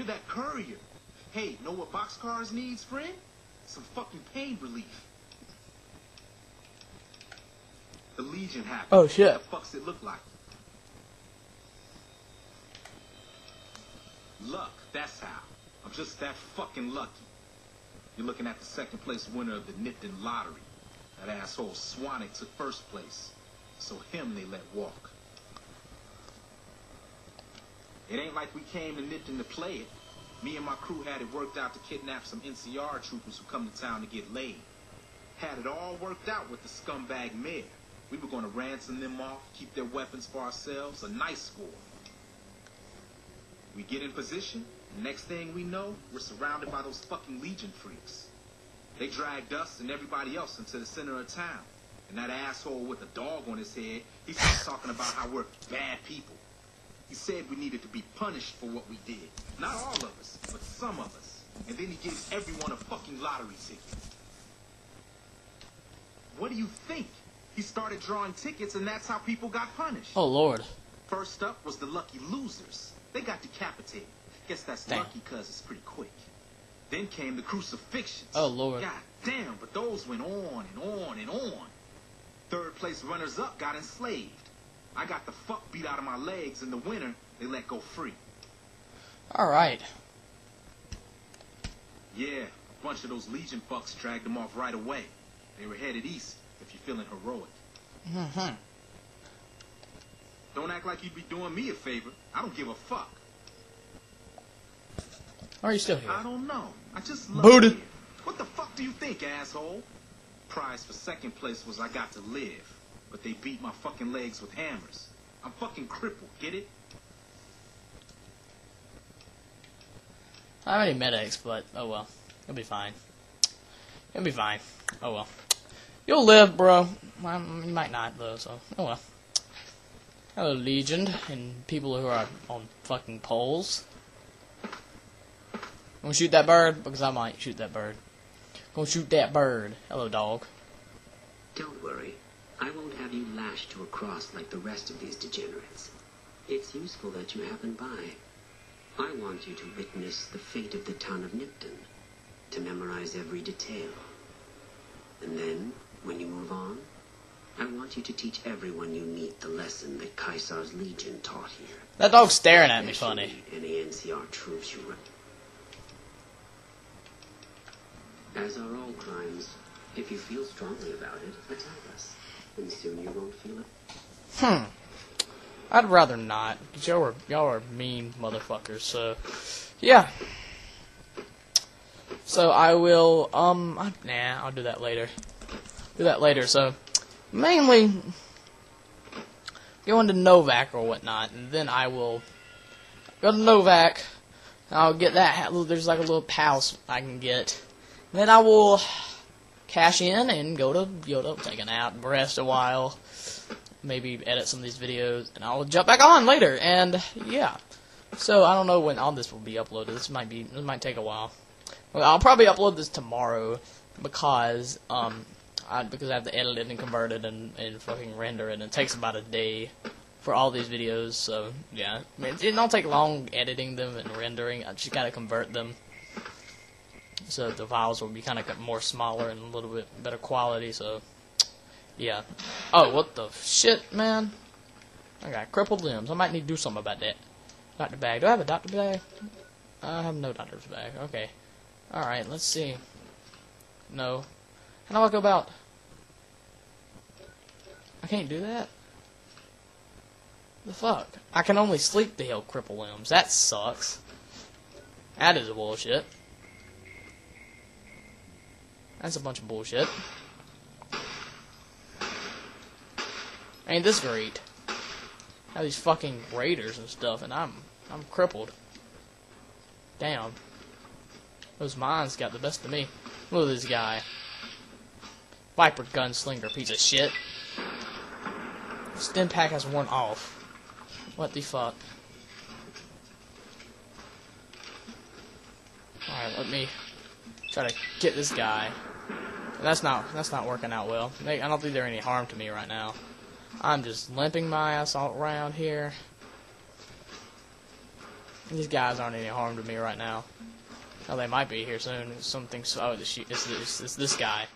You're that courier. Hey, know what boxcars needs, friend? Some fucking pain relief. The Legion happened. Oh, shit. What the fuck's it look like? Luck, that's how. I'm just that fucking lucky. You're looking at the second place winner of the Nipton lottery. That asshole Swanick took first place. So him they let walk. It ain't like we came to Nipton to play it. Me and my crew had it worked out to kidnap some NCR troopers who come to town to get laid. Had it all worked out with the scumbag mayor. We were going to ransom them off, keep their weapons for ourselves, a nice score. We get in position, next thing we know, we're surrounded by those fucking Legion freaks. They dragged us and everybody else into the center of town. And that asshole with a dog on his head, he starts talking about how we're bad people. He said we needed to be punished for what we did. Not all of us, but some of us. And then he gives everyone a fucking lottery ticket. What do you think? He started drawing tickets and that's how people got punished. Oh lord. First up was the lucky losers. They got decapitated. Guess that's Damn. lucky because it's pretty quick. Then came the crucifixions. Oh, Lord. God damn, but those went on and on and on. Third place runners up got enslaved. I got the fuck beat out of my legs, and the winner they let go free. Alright. Yeah, a bunch of those Legion fucks dragged them off right away. They were headed east, if you're feeling heroic. Mm-hmm. Don't act like you'd be doing me a favor. I don't give a fuck. Are you still here? I don't know. I just love Booted. it. What the fuck do you think, asshole? Prize for second place was I got to live, but they beat my fucking legs with hammers. I'm fucking crippled, get it? I have any medics, but oh well. You'll be fine. You'll be fine. Oh well. You'll live, bro. Well, you might not, though, so oh well. Hello, Legion, and people who are on fucking poles. Gonna shoot that bird? Because I might shoot that bird. Gonna shoot that bird. Hello, dog. Don't worry. I won't have you lashed to a cross like the rest of these degenerates. It's useful that you happen by. I want you to witness the fate of the town of Nipton, to memorize every detail. And then, when you move on, I want you to teach everyone you meet the lesson that Caesar's legion taught here. That dog's staring at me funny. Any NCR troops you run. As are all crimes, if you feel strongly about it, attack Hmm. I'd rather not. y'all are y'all are mean motherfuckers. So, yeah. So I will. Um. I, nah. I'll do that later. Do that later. So, mainly go into Novac or whatnot, and then I will go to Novac. I'll get that. There's like a little house I can get. Then I will cash in and go to Yoda, take a nap, rest a while maybe edit some of these videos, and I'll jump back on later. And yeah, so I don't know when all this will be uploaded. This might be this might take a while. Well, I'll probably upload this tomorrow because um I, because I have to edit it and convert it and, and fucking render it. and It takes about a day for all these videos. So yeah, I mean, it don't take long editing them and rendering. I just gotta convert them. So the files will be kind of more smaller and a little bit better quality. So yeah. Oh, what the shit, man? I got crippled limbs. I might need to do something about that. Doctor bag. Do I have a doctor bag? I have no doctor's bag. Okay. Alright, let's see. No. How do I go about? I can't do that? The fuck? I can only sleep to heal crippled limbs. That sucks. That is bullshit. That's a bunch of bullshit. Ain't this great? Have these fucking raiders and stuff, and I'm I'm crippled. Damn. Those mines got the best of me. Look at this guy. Viper gunslinger, piece of shit. Stimpak has worn off. What the fuck? Alright, let me try to get this guy. That's not that's not working out well. I don't think they're any harm to me right now. I'm just limping my ass all around here. These guys aren't any harm to me right now. Oh, they might be here soon. Something. Oh, it's, it's, it's this guy.